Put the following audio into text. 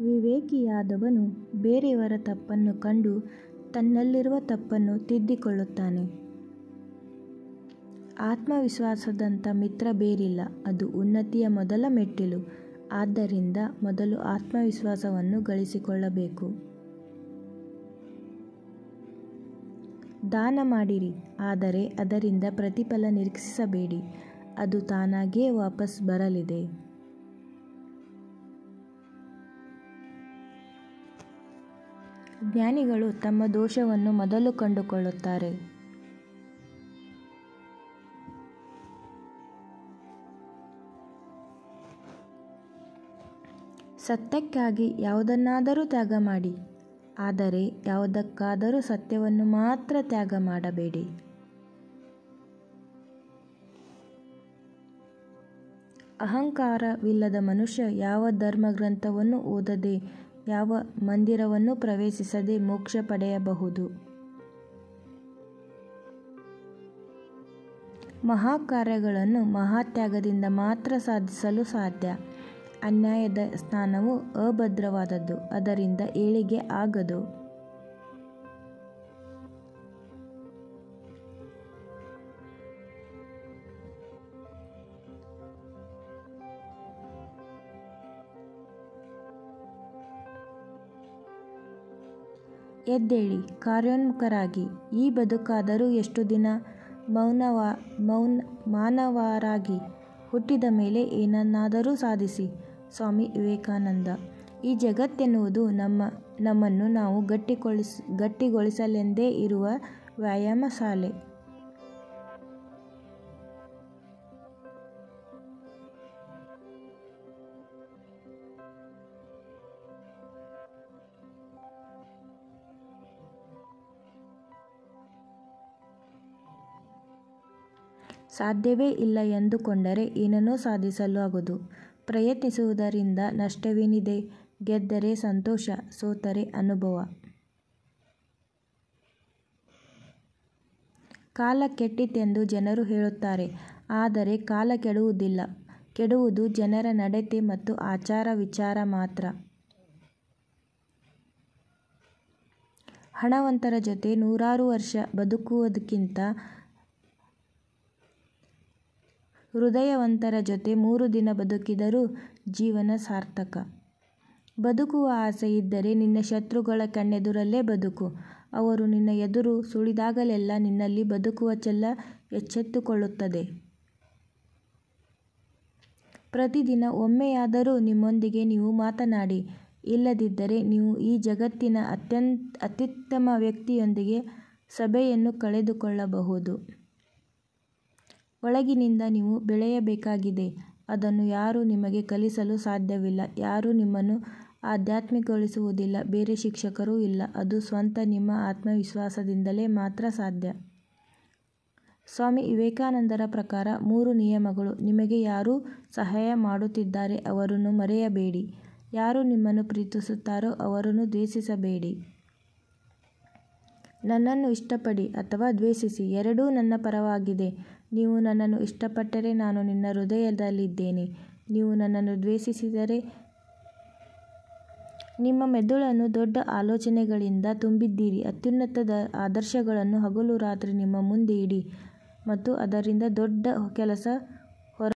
ವಿವೇಕಿಯಾದವನು ಬೇರೆಯವರ ತಪ್ಪನ್ನು ಕಂಡು ತನ್ನಲ್ಲಿರುವ ತಪ್ಪನ್ನು ತಿದ್ದಿಕೊಳ್ಳುತ್ತಾನೆ. ಆತ್ಮವಿಶ್ವಾಸದಂಥ ಮಿತ್ರ ಬೇರಿಲ್ಲ, ಅದು ಉನ್ನತಿಯ ಮೊದಲ ಮೆಟ್ಟಿಲು. ಆದ್ದರಿಂದ ಮೊದಲು ಆತ್ಮವಿಶ್ವಾಸವನ್ನು ಗಳಿಸಿಕೊಳ್ಳಬೇಕು. ದಾನ ಮಾಡಿರಿ, ಆದರೆ ಅದರಿಂದ ಪ್ರತಿಫಲ ನಿರೀಕ್ಷಿಸಬೇಡಿ, ಅದು ತಾನಾಗಿಯೇ ವಾಪಸ್ ಬರಲಿದೆ. ಜ್ಞಾನಿಗಳು ತಮ್ಮ ದೋಷವನ್ನು ಮೊದಲು ಕಂಡುಕೊಳ್ಳುತ್ತಾರೆ. ಸತ್ಯಕ್ಕಾಗಿ ಯಾವುದನ್ನಾದರೂ ತ್ಯಾಗ ಮಾಡಿ, ಆದರೆ ಯಾವುದಕ್ಕಾದರೂ ಸತ್ಯವನ್ನು ಮಾತ್ರ ತ್ಯಾಗ ಮಾಡಬೇಡಿ. ಅಹಂಕಾರವಿಲ್ಲದ ಮನುಷ್ಯ ಯಾವ ಧರ್ಮಗ್ರಂಥವನ್ನು ಓದದೆ ಯಾವ ಮಂದಿರವನ್ನು ಪ್ರವೇಶಿಸದೆ ಮೋಕ್ಷ ಪಡೆಯಬಹುದು? ಮಹಾಕಾರ್ಯಗಳನ್ನು ಮಹಾತ್ಯಾಗದಿಂದ ಮಾತ್ರ ಸಾಧಿಸಲು ಸಾಧ್ಯ. ಅನ್ಯಾಯದ ಸ್ಥಾನವು ಅಭದ್ರವಾದದ್ದು, ಅದರಿಂದ ಏಳಿಗೆ ಆಗದು. ಎದ್ದೇಳಿ ಕಾರ್ಯೋನ್ಮುಖರಾಗಿ. ಈ ಬದುಕಾದರೂ ಎಷ್ಟು ದಿನ ಮೌನವ, ಮೌನ, ಮಾನವರಾಗಿ ಹುಟ್ಟಿದ ಮೇಲೆ ಏನನ್ನಾದರೂ ಸಾಧಿಸಿ. ಸ್ವಾಮಿ ವಿವೇಕಾನಂದ, ಈ ಜಗತ್ತೆನ್ನುವುದು ನಮ್ಮ, ನಮ್ಮನ್ನು ನಾವು ಗಟ್ಟಿಗೊಳಿಸ್, ಗಟ್ಟಿಗೊಳಿಸಲೆಂದೇ ಇರುವ ವ್ಯಾಯಾಮ ಶಾಲೆ ಸಾಧ್ಯವೇ ಇಲ್ಲ ಎಂದುಕೊಂಡರೆ ಏನನ್ನೂ ಸಾಧಿಸಲು ಆಗದು ಪ್ರಯತ್ನಿಸುವುದರಿಂದ ನಷ್ಟವೇನಿದೆ? ಗೆದ್ದರೆ ಸಂತೋಷ, ಸೋತರೆ ಅನುಭವ. ಕಾಲ ಕೆಟ್ಟಿತೆಂದು ಜನರು ಹೇಳುತ್ತಾರೆ. ಆದರೆ ಕಾಲ ಕೆಡುವುದಿಲ್ಲ. ಕೆಡುವುದು ಜನರ ನಡತೆ ಮತ್ತು ಆಚಾರ ವಿಚಾರ ಮಾತ್ರ. ಹಣವಂತರ ಜೊತೆ ನೂರಾರು ವರ್ಷ ಬದುಕುವುದಕ್ಕಿಂತ ಹೃದಯವಂತರ ಜೊತೆ ಮೂರು ದಿನ ಬದುಕಿದರೂ ಜೀವನ ಸಾರ್ಥಕ. ಬದುಕುವ ಆಸೆ ಇದ್ದರೆ ನಿನ್ನ ಶತ್ರುಗಳ ಕಣ್ಣೆದುರಲ್ಲೇ ಬದುಕು. ಅವರು ನಿನ್ನ ಎದುರು ಸುಳಿದಾಗಲೆಲ್ಲ ನಿನ್ನಲ್ಲಿ ಬದುಕುವ ಚೆಲ್ಲ ಎಚ್ಚೆತ್ತುಕೊಳ್ಳುತ್ತದೆ. ಪ್ರತಿದಿನ ಒಮ್ಮೆಯಾದರೂ ನಿಮ್ಮೊಂದಿಗೆ ನೀವು ಮಾತನಾಡಿ, ಇಲ್ಲದಿದ್ದರೆ ನೀವು ಈ ಜಗತ್ತಿನ ಅತ್ಯಂತ ಅತ್ಯುತ್ತಮ ವ್ಯಕ್ತಿಯೊಂದಿಗೆ ಸಭೆಯನ್ನು ಕಳೆದುಕೊಳ್ಳಬಹುದು. ಒಳಗಿನಿಂದ ನೀವು ಬೆಳೆಯಬೇಕಾಗಿದೆ. ಅದನ್ನು ಯಾರೂ ನಿಮಗೆ ಕಲಿಸಲು ಸಾಧ್ಯವಿಲ್ಲ. ಯಾರೂ ನಿಮ್ಮನ್ನು ಆಧ್ಯಾತ್ಮಿಕಗೊಳಿಸುವುದಿಲ್ಲ. ಬೇರೆ ಶಿಕ್ಷಕರೂ ಇಲ್ಲ. ಅದು ಸ್ವಂತ ನಿಮ್ಮ ಆತ್ಮವಿಶ್ವಾಸದಿಂದಲೇ ಮಾತ್ರ ಸಾಧ್ಯ. ಸ್ವಾಮಿ ವಿವೇಕಾನಂದರ ಪ್ರಕಾರ ಮೂರು ನಿಯಮಗಳು. ನಿಮಗೆ ಯಾರು ಸಹಾಯ ಮಾಡುತ್ತಿದ್ದಾರೆ ಅವರನ್ನು ಮರೆಯಬೇಡಿ. ಯಾರು ನಿಮ್ಮನ್ನು ಪ್ರೀತಿಸುತ್ತಾರೋ ಅವರನ್ನು ದ್ವೇಷಿಸಬೇಡಿ. ನನ್ನನ್ನು ಇಷ್ಟಪಡಿ ಅಥವಾ ದ್ವೇಷಿಸಿ, ಎರಡೂ ನನ್ನ ಪರವಾಗಿದೆ. ನೀವು ನನ್ನನ್ನು ಇಷ್ಟಪಟ್ಟರೆ ನಾನು ನಿನ್ನ ಹೃದಯದಲ್ಲಿದ್ದೇನೆ. ನೀವು ನನ್ನನ್ನು ದ್ವೇಷಿಸಿದರೆ ನಿಮ್ಮ ಮೆದುಳನ್ನು ದೊಡ್ಡ ಆಲೋಚನೆಗಳಿಂದ ತುಂಬಿದ್ದೀರಿ. ಅತ್ಯುನ್ನತ ಆದರ್ಶಗಳನ್ನು ಹಗಲು ರಾತ್ರಿ ನಿಮ್ಮ ಮುಂದೆ ಇಡಿ ಮತ್ತು ಅದರಿಂದ ದೊಡ್ಡ ಕೆಲಸ